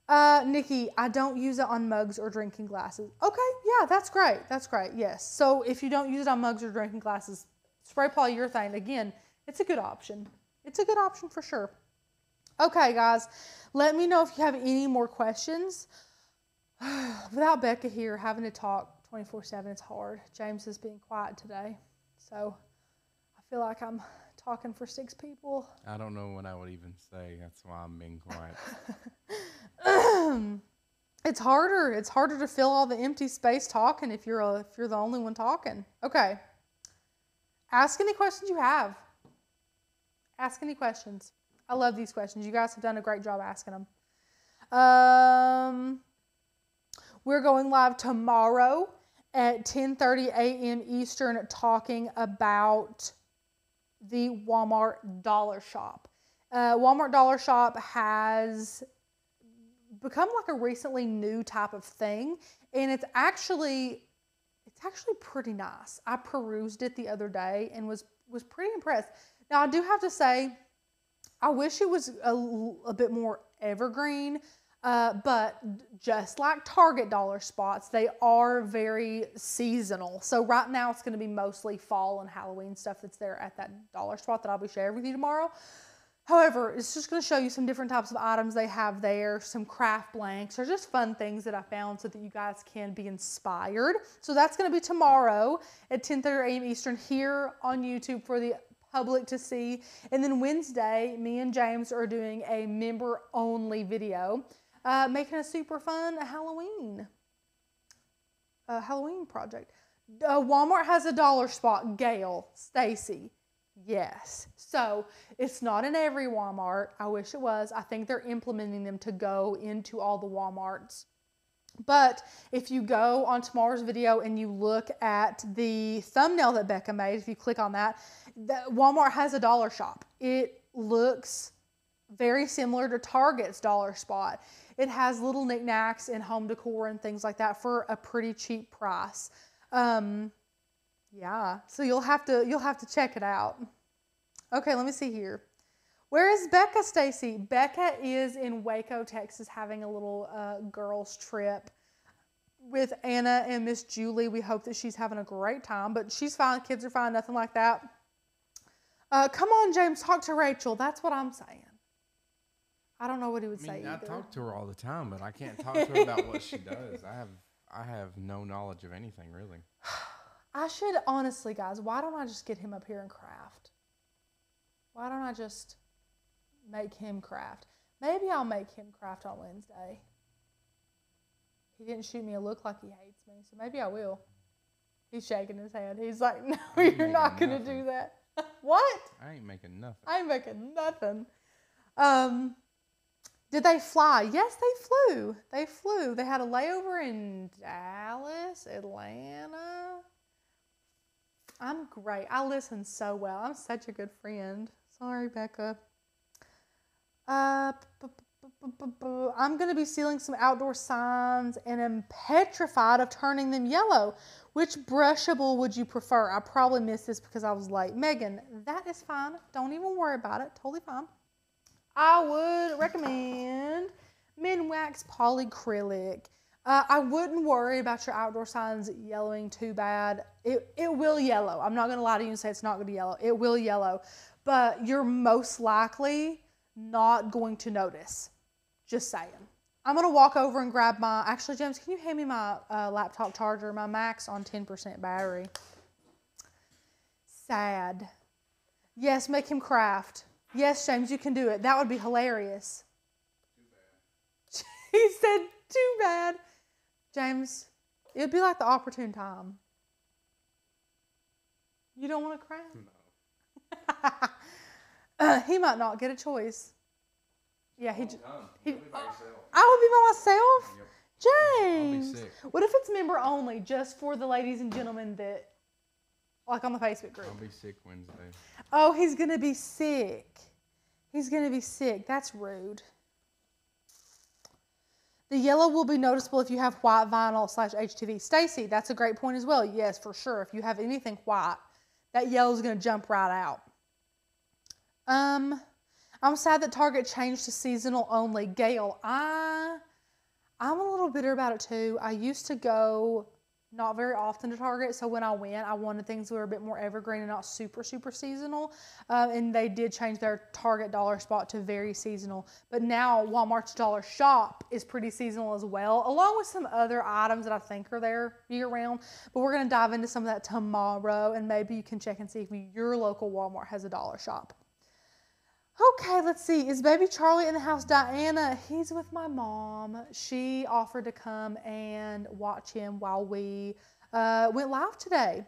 Uh, Nikki, I don't use it on mugs or drinking glasses. Okay, yeah, that's great. That's great. Yes. So if you don't use it on mugs or drinking glasses, spray polyurethane, again, it's a good option. It's a good option for sure. Okay, guys, let me know if you have any more questions. (sighs) Without Becca here having to talk 24 7, it's hard. James is being quiet today. So I feel like I'm talking for six people. I don't know what I would even say. That's why I'm being quiet. (clears throat) it's harder. It's harder to fill all the empty space talking if you're a, if you're the only one talking. Okay. Ask any questions you have. Ask any questions. I love these questions. You guys have done a great job asking them. Um, we're going live tomorrow at 10:30 a.m. Eastern talking about the Walmart Dollar Shop. Uh, Walmart Dollar Shop has become like a recently new type of thing and it's actually it's actually pretty nice i perused it the other day and was was pretty impressed now i do have to say i wish it was a, a bit more evergreen uh, but just like target dollar spots they are very seasonal so right now it's going to be mostly fall and halloween stuff that's there at that dollar spot that i'll be sharing with you tomorrow However, it's just going to show you some different types of items they have there, some craft blanks, or just fun things that I found so that you guys can be inspired. So that's going to be tomorrow at 10:30 a.m. Eastern here on YouTube for the public to see. And then Wednesday, me and James are doing a member-only video, uh, making a super fun Halloween uh, Halloween project. Uh, Walmart has a dollar spot. Gail, Stacy. Yes. So it's not in every Walmart. I wish it was. I think they're implementing them to go into all the Walmarts. But if you go on tomorrow's video and you look at the thumbnail that Becca made, if you click on that, that Walmart has a dollar shop. It looks very similar to Target's dollar spot. It has little knickknacks and home decor and things like that for a pretty cheap price. Um, yeah, so you'll have to you'll have to check it out. Okay, let me see here. Where is Becca, Stacy? Becca is in Waco, Texas, having a little uh, girls trip with Anna and Miss Julie. We hope that she's having a great time, but she's fine. Kids are fine, nothing like that. Uh, come on, James, talk to Rachel. That's what I'm saying. I don't know what he would I say mean, I either. talk to her all the time, but I can't talk to her about what she (laughs) does. I have I have no knowledge of anything really. (sighs) I should honestly, guys, why don't I just get him up here and craft? Why don't I just make him craft? Maybe I'll make him craft on Wednesday. He didn't shoot me a look like he hates me, so maybe I will. He's shaking his head. He's like, (laughs) No, you're not gonna do that. (laughs) what? I ain't making nothing. I ain't making nothing. Um, did they fly? Yes, they flew. They flew. They had a layover in Dallas, Atlanta. I'm great. I listen so well. I'm such a good friend. Sorry, Becca. Uh, I'm going to be sealing some outdoor signs and am petrified of turning them yellow. Which brushable would you prefer? I probably missed this because I was late. Megan, that is fine. Don't even worry about it. Totally fine. I would recommend Minwax Polycrylic. Uh, I wouldn't worry about your outdoor signs yellowing too bad. It, it will yellow. I'm not going to lie to you and say it's not going to yellow. It will yellow. But you're most likely not going to notice. Just saying. I'm going to walk over and grab my. Actually, James, can you hand me my uh, laptop charger? My Mac's on 10% battery. Sad. Yes, make him craft. Yes, James, you can do it. That would be hilarious. Too (laughs) bad. He said, too bad. James, it would be like the opportune time. You don't want to craft? uh, he might not get a choice. Yeah, he. j- he- I would be by myself. Yep. James. What if it's member only, just for the ladies and gentlemen that, like on the Facebook group? I'll be sick Wednesday. Oh, he's gonna be sick. He's gonna be sick. That's rude. The yellow will be noticeable if you have white vinyl slash HTV. Stacy, that's a great point as well. Yes, for sure. If you have anything white, that yellow is gonna jump right out. Um, I'm sad that Target changed to seasonal only. Gail, I, I'm a little bitter about it too. I used to go not very often to Target, so when I went, I wanted things that were a bit more evergreen and not super, super seasonal. Um, and they did change their Target dollar spot to very seasonal. But now Walmart's dollar shop is pretty seasonal as well, along with some other items that I think are there year round. But we're going to dive into some of that tomorrow, and maybe you can check and see if your local Walmart has a dollar shop. Okay, let's see. Is baby Charlie in the house? Diana, he's with my mom. She offered to come and watch him while we uh, went live today.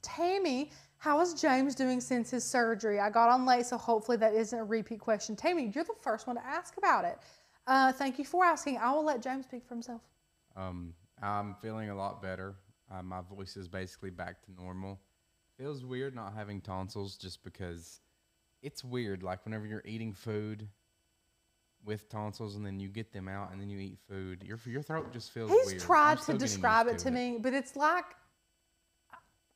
Tammy, how is James doing since his surgery? I got on late, so hopefully that isn't a repeat question. Tammy, you're the first one to ask about it. Uh, thank you for asking. I will let James speak for himself. Um, I'm feeling a lot better. Uh, my voice is basically back to normal. Feels weird not having tonsils just because it's weird. Like whenever you're eating food with tonsils and then you get them out and then you eat food, your your throat just feels He's weird. Tried to describe it to me, but it's like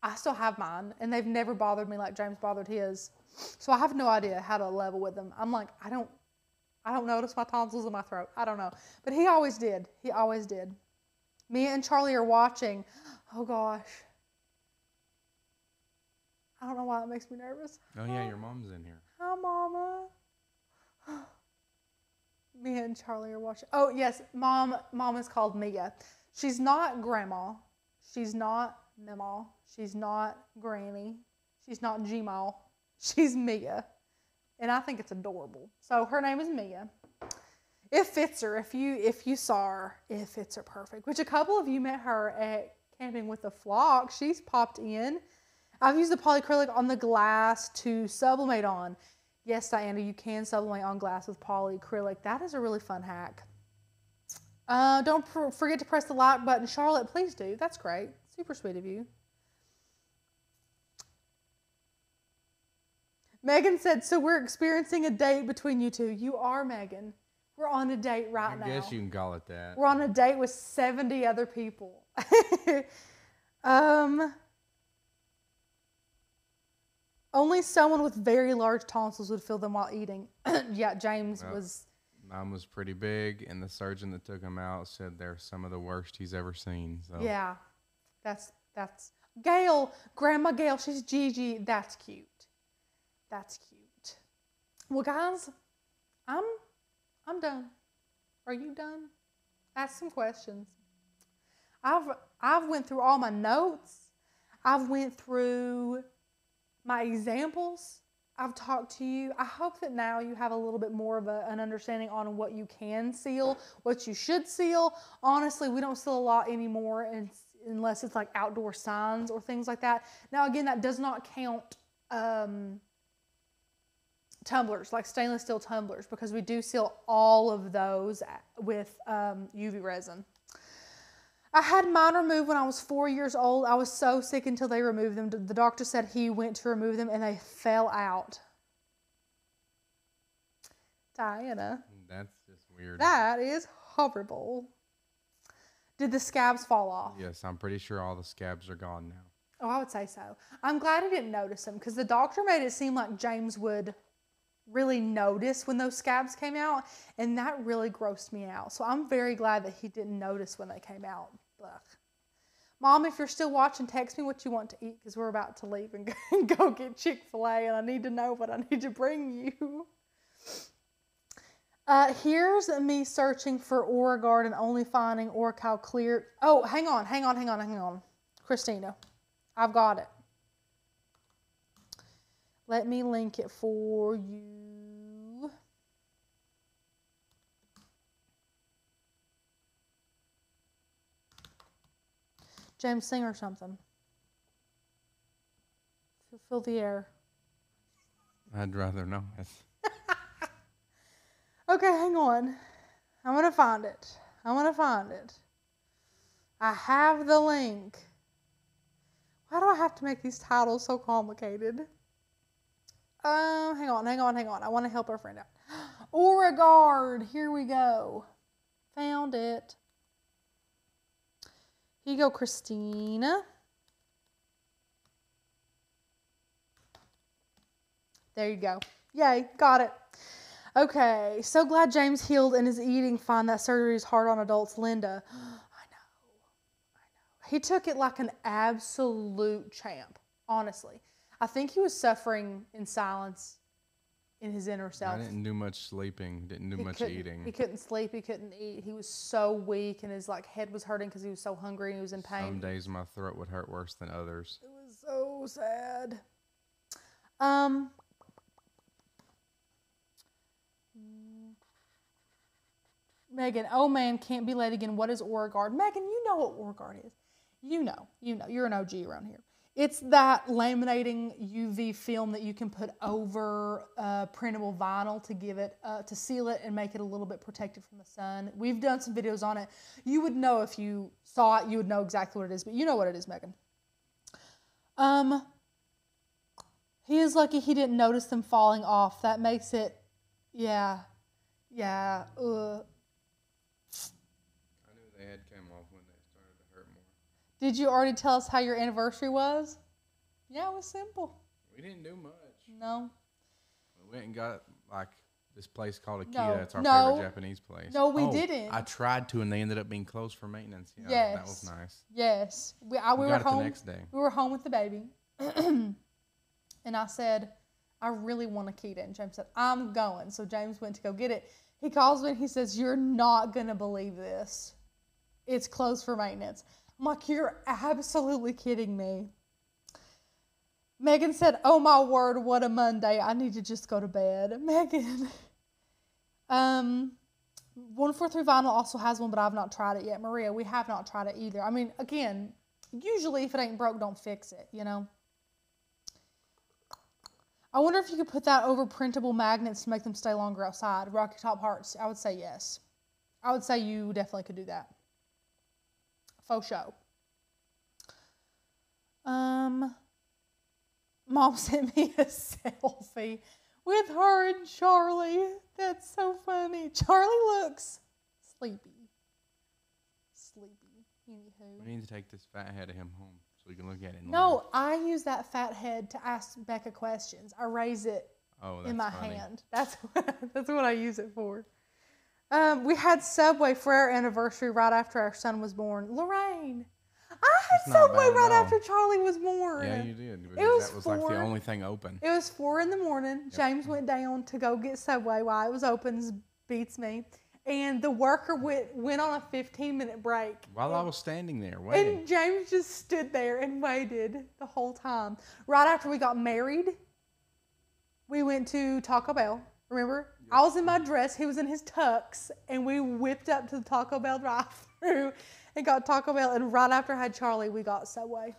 I still have mine, and they've never bothered me like James bothered his. So I have no idea how to level with them. I'm like, I don't, I don't notice my tonsils in my throat. I don't know, but he always did. He always did. Me and Charlie are watching. Oh gosh, I don't know why it makes me nervous. Oh yeah, your (gasps) mom's in here. Hi, Mama. (gasps) Me and Charlie are watching. Oh yes, Mom. Mom is called Mia. She's not Grandma. She's not Mama. She's not Granny. She's not Gmail. (laughs) She's Mia, and I think it's adorable. So her name is Mia. It fits her. If you if you saw her, it fits her perfect. Which a couple of you met her at camping with the flock. She's popped in. I've used the polyacrylic on the glass to sublimate on. Yes, Diana, you can sublimate on glass with polyacrylic. That is a really fun hack. Uh, don't forget to press the like button. Charlotte, please do. That's great. Super sweet of you. Megan said, So we're experiencing a date between you two. You are, Megan. We're on a date right I now. I guess you can call it that. We're on a date with 70 other people. (laughs) um, only someone with very large tonsils would feel them while eating. (clears throat) yeah, James Well, was. Mine was pretty big, and the surgeon that took him out said they're some of the worst he's ever seen. So Yeah, that's that's Gail, Grandma Gail. She's Gigi. That's cute. That's cute. Well, guys, I'm I'm done. Are you done? Ask some questions. I've I've went through all my notes. I've went through my examples. I've talked to you. I hope that now you have a little bit more of a, an understanding on what you can seal, what you should seal. Honestly, we don't seal a lot anymore unless it's like outdoor signs or things like that. Now, again, that does not count um, tumblers, like stainless steel tumblers, because we do seal all of those with um, UV resin. I had mine removed when I was four years old. I was so sick until they removed them. The doctor said he went to remove them and they fell out. Diana. That's just weird. That is horrible. Did the scabs fall off? Yes, I'm pretty sure all the scabs are gone now. Oh, I would say so. I'm glad I didn't notice them because the doctor made it seem like James would really notice when those scabs came out, and that really grossed me out. So I'm very glad that he didn't notice when they came out. Mom, if you're still watching, text me what you want to eat because we're about to leave and (laughs) go get Chick fil A, and I need to know what I need to bring you. Uh, here's me searching for Oraguard and only finding Oracal Clear. Oh, hang on, hang on, hang on, hang on. Christina, I've got it. Let me link it for you. James, sing or something. Fill the air. I'd rather not. (laughs) okay, hang on. I'm going to find it. I'm going to find it. I have the link. Why do I have to make these titles so complicated? Um, hang on, hang on, hang on. I want to help our friend out. (gasps) Oraguard, here we go. Found it. Here you go, Christina. There you go. Yay, got it. Okay, so glad James healed and is eating fine. That surgery is hard on adults. Linda, (gasps) I know, I know. He took it like an absolute champ, honestly. I think he was suffering in silence in his inner self. I didn't do much sleeping, didn't do he much couldn't- eating. He couldn't sleep. He couldn't eat. He was so weak, and his like head was hurting because he was so hungry and he was in pain. Some days my throat would hurt worse than others. It was so sad. Um. Megan, oh man, can't be late again. What is Oraguard? Megan, you know what Oraguard is. You know, you know, you're an OG around here. It's that laminating UV film that you can put over uh, printable vinyl to give it, uh, to seal it and make it a little bit protected from the sun. We've done some videos on it. You would know if you saw it, you would know exactly what it is, but you know what it is, Megan. Um, he is lucky he didn't notice them falling off. That makes it, yeah, yeah. Uh. I knew they had come off when they started to hurt more. Did you already tell us how your anniversary was? Yeah, it was simple. We didn't do much. No, We went and got like this place called Akita. No, it's our no. favorite Japanese place. No, we Oh, didn't. I tried to, and they ended up being closed for maintenance. Yeah, that was nice. yes, we, I, we, We, were it home. the next day. We were home with the baby, (clears throat) and I said, "I really want a Kita," and James said, "I'm going." So James went to go get it. He calls me and he says, "You're not gonna believe this. It's closed for maintenance." I'm like, "You're absolutely kidding me." Megan said, "Oh my word, what a Monday! I need to just go to bed." (laughs) Megan, um, one four three vinyl also has one, but I've not tried it yet. Maria, we have not tried it either. I mean, again, usually if it ain't broke, don't fix it. You know. I wonder if you could put that over printable magnets to make them stay longer outside. Rocky Top Hearts, I would say yes. I would say you definitely could do that. Faux show. Um, mom (laughs) sent me a selfie with her and Charlie. That's so funny. Charlie looks sleepy. Sleepy. Anywho. We need to take this fat head of him home so we can look at it. No. I use that fat head to ask Becca questions. I raise it Oh, that's in my funny. hand. That's what, (laughs) that's what I use it for. Um, we had Subway for our anniversary right after our son was born. Lorraine, I had That's not Subway bad at right all. after Charlie was born. Yeah, you did. Because was that was like four. the only thing open. It was four in the morning. James went down to go get Subway while it was open. Beats me. And the worker went went on a 15 minute break. While I was standing there waiting. And James just stood there and waited the whole time. Right after we got married, we went to Taco Bell. Remember? I was in my dress, he was in his tux, and we whipped up to the Taco Bell drive through (laughs) and got Taco Bell. And right after I had Charlie, we got Subway.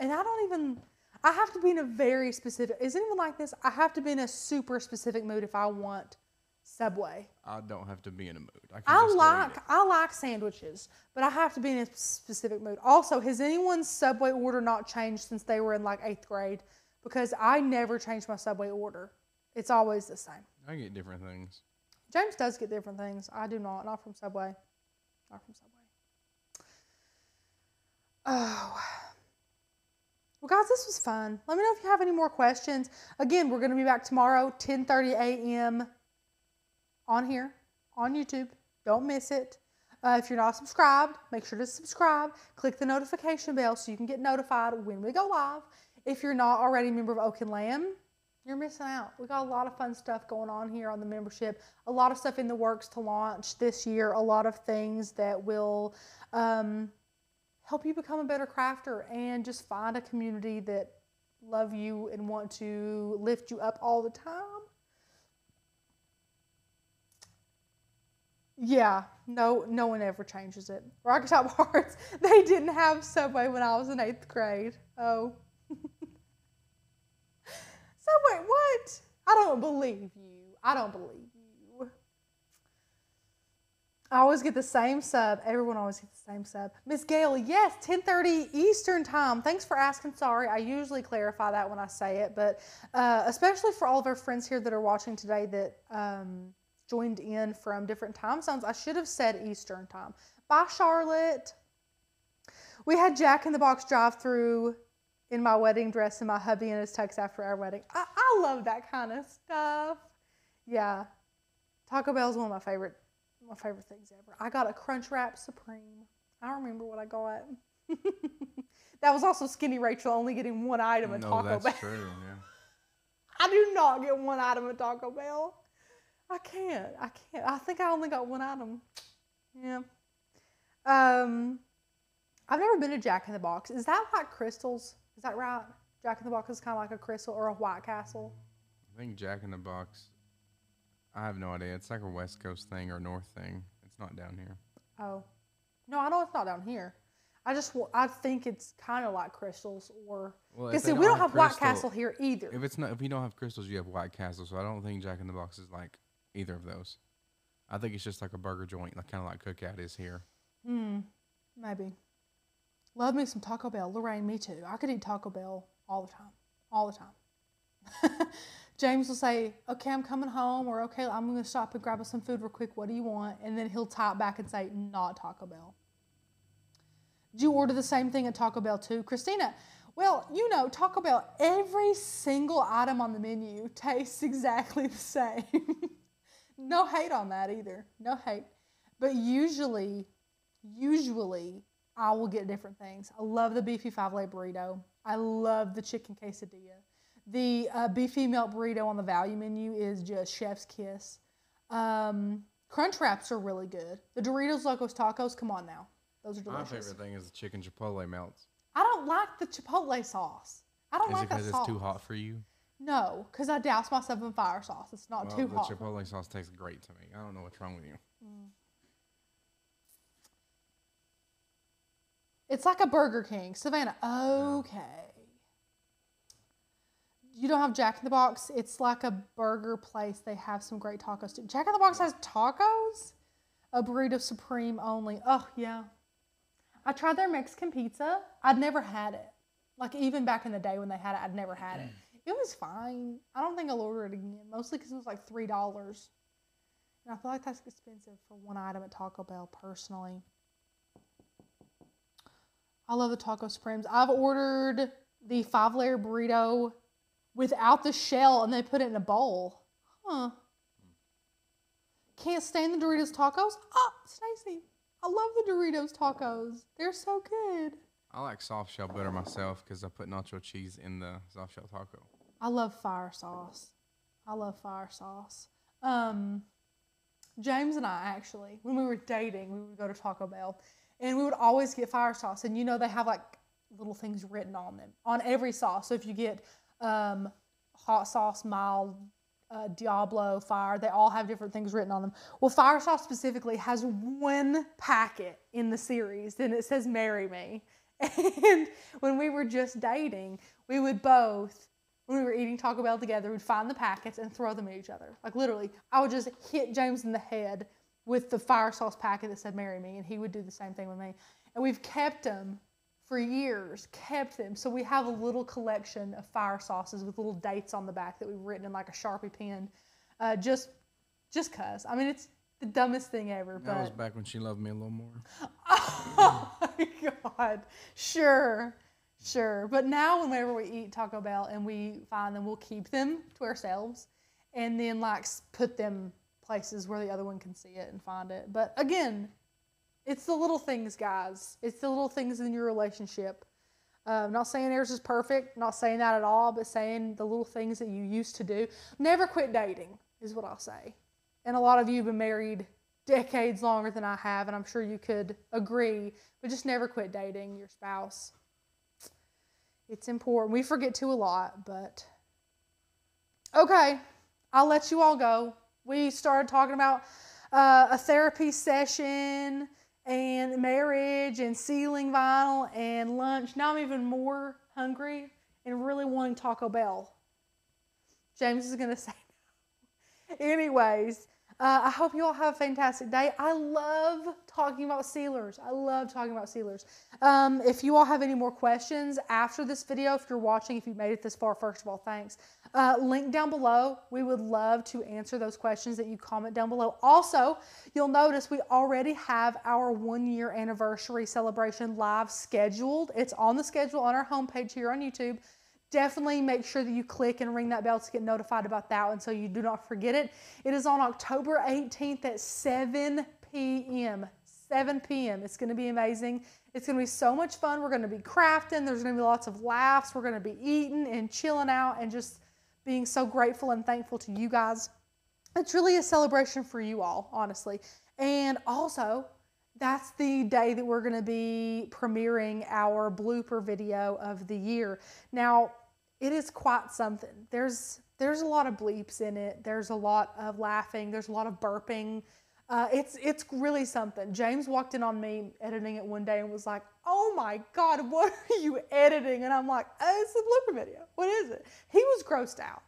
And I don't even, I have to be in a very specific, is anyone like this? I have to be in a super specific mood if I want Subway. I don't have to be in a mood. I, I like I like sandwiches, but I have to be in a specific mood. Also, has anyone's Subway order not changed since they were in like eighth grade? Because I never change my Subway order. It's always the same. I get different things. James does get different things. I do not. Not from Subway. Not from Subway. Oh. Well, guys, this was fun. Let me know if you have any more questions. Again, we're going to be back tomorrow, 10:30 a.m. on here on YouTube. Don't miss it. Uh, if you're not subscribed, make sure to subscribe. Click the notification bell so you can get notified when we go live. If you're not already a member of Oak and Lamb, you're missing out. We got a lot of fun stuff going on here on the membership. A lot of stuff in the works to launch this year. A lot of things that will um, help you become a better crafter and just find a community that love you and want to lift you up all the time. Yeah, no, no one ever changes it. Rocket Top (laughs) Hearts, they didn't have Subway when I was in eighth grade. Oh. Subway, what? I don't believe you. I don't believe you. I always get the same sub. Everyone always gets the same sub. Miss Gail, yes, 10:30 Eastern time. Thanks for asking. Sorry, I usually clarify that when I say it, but uh, especially for all of our friends here that are watching today that um, joined in from different time zones, I should have said Eastern time. Bye, Charlotte. We had Jack in the Box drive-through in my wedding dress and my hubby in his tux after our wedding. I, I love that kind of stuff. Yeah, Taco Bell is one of my favorite my favorite things ever. I got a Crunch Wrap Supreme. I remember what I got. (laughs) that was also Skinny Rachel only getting one item at no, Taco that's Bell. true. Yeah. (laughs) I do not get one item at Taco Bell. I can't. I can't. I think I only got one item. Yeah. Um, I've never been to Jack in the Box. Is that like Krystals? Is that right? Jack in the Box is kind of like a Krystal or a White Castle. I think Jack in the Box. I have no idea. It's like a West Coast thing or North thing. It's not down here. Oh, no, I know it's not down here. I just I think it's kind of like Krystals or Well, because they see we don't have White Crystal- Castle here either. If it's not, if you don't have Krystals, you have White Castle. So I don't think Jack in the Box is like either of those. I think it's just like a burger joint, like kind of like Cookout is here. Hmm, maybe. Love me some Taco Bell, Lorraine. Me too. I could eat Taco Bell all the time, all the time. (laughs) James will say, "Okay, I'm coming home," or "Okay, I'm going to stop and grab us some food real quick. What do you want?" And then he'll type back and say, "Not Taco Bell." Did you order the same thing at Taco Bell too, Christina? Well, you know, Taco Bell, every single item on the menu tastes (laughs) exactly the same. (laughs) no hate on that either. No hate. But usually, usually, I will get different things. I love the beefy five layer burrito. I love the chicken quesadilla. The uh, beefy melt burrito on the value menu is just chef's kiss. Um, crunch wraps are really good. The Doritos Locos Tacos, come on now. Those are delicious. My favorite thing is the chicken chipotle melts. I don't like the chipotle sauce. I don't Is like it that because sauce. it's too hot for you? No, because I douse myself in fire sauce. It's not Well, too the hot. me. chipotle sauce tastes great to me. I don't know what's wrong with you. It's like a Burger King. Savannah, okay. You don't have Jack in the Box. It's like a burger place. They have some great tacos too. Jack in the Box has tacos? A burrito supreme only. Oh, yeah. I tried their Mexican pizza. I'd never had it. Like, even back in the day when they had it, I'd never had it. Mm. It was fine. I don't think I'll order it again, mostly because it was like $3. And I feel like that's expensive for one item at Taco Bell, personally. I love the taco supremes. I've ordered the five layer burrito without the shell and they put it in a bowl. Huh. Can't stand the Doritos tacos? Oh, Stacy. I love the Doritos tacos. They're so good. I like soft shell better myself because I put nacho cheese in the soft shell taco. I love fire sauce. I love fire sauce. Um James and I actually, when we were dating, we would go to Taco Bell and we would always get fire sauce. And you know, they have like little things written on them on every sauce. So if you get um, hot sauce, mild, uh, Diablo, fire, they all have different things written on them. Well, fire sauce specifically has one packet in the series and it says marry me. (laughs) And when we were just dating, we would both when we were eating Taco Bell together, we'd find the packets and throw them at each other. Like literally, I would just hit James in the head with the fire sauce packet that said "Marry Me," and he would do the same thing with me. And we've kept them for years, kept them. So we have a little collection of fire sauces with little dates on the back that we've written in like a sharpie pen, uh, just just cause. I mean, it's the dumbest thing ever. That but was back when she loved me a little more. (laughs) Oh my god. Sure. Sure. But now whenever we eat Taco Bell and we find them, we'll keep them to ourselves and then like put them places where the other one can see it and find it. But again, it's the little things, guys. It's the little things in your relationship. I'm not saying yours is perfect, not saying that at all, but saying the little things that you used to do. Never quit dating, is what I'll say. And a lot of you have been married decades longer than I have, and I'm sure you could agree, but just never quit dating your spouse. It's important. We forget to a lot, but okay, I'll let you all go. We started talking about uh, a therapy session and marriage and sealing vinyl and lunch. Now I'm even more hungry and really wanting Taco Bell. James is going (laughs) to say Anyways, uh, I hope you all have a fantastic day. I love talking about sealers. I love talking about sealers. Um, if you all have any more questions after this video, if you're watching, if you made it this far, first of all, thanks. Uh, link down below. We would love to answer those questions that you comment down below. Also, you'll notice we already have our one year anniversary celebration live scheduled. It's on the schedule on our homepage here on YouTube definitely make sure that you click and ring that bell to get notified about that one so you do not forget it. It is on October 18th at 7 p.m. 7 p.m. It's going to be amazing. It's going to be so much fun. We're going to be crafting. There's going to be lots of laughs. We're going to be eating and chilling out and just being so grateful and thankful to you guys. It's really a celebration for you all, honestly. And also, that's the day that we're going to be premiering our blooper video of the year. Now, it is quite something. There's there's a lot of bleeps in it. There's a lot of laughing. There's a lot of burping. Uh, it's it's really something. James walked in on me editing it one day and was like, "Oh my God, what (laughs) are you editing?" And I'm like, oh, "It's a blooper video. What is it?" He was grossed out.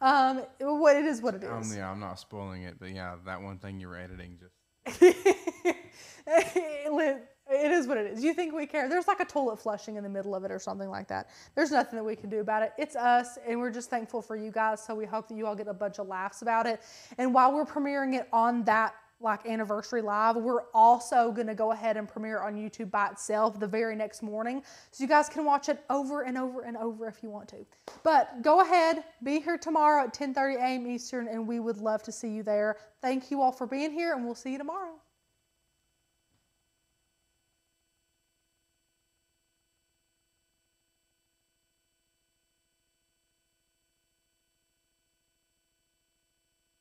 Um, what it is, what it is. Um, yeah, I'm not spoiling it, but yeah, that one thing you were editing just. (laughs) it is what it is. You think we care? There's like a toilet flushing in the middle of it or something like that. There's nothing that we can do about it. It's us, and we're just thankful for you guys. So we hope that you all get a bunch of laughs about it. And while we're premiering it on that like anniversary live, we're also gonna go ahead and premiere on YouTube by itself the very next morning, so you guys can watch it over and over and over if you want to. But go ahead, be here tomorrow at 10:30 a.m. Eastern, and we would love to see you there. Thank you all for being here, and we'll see you tomorrow.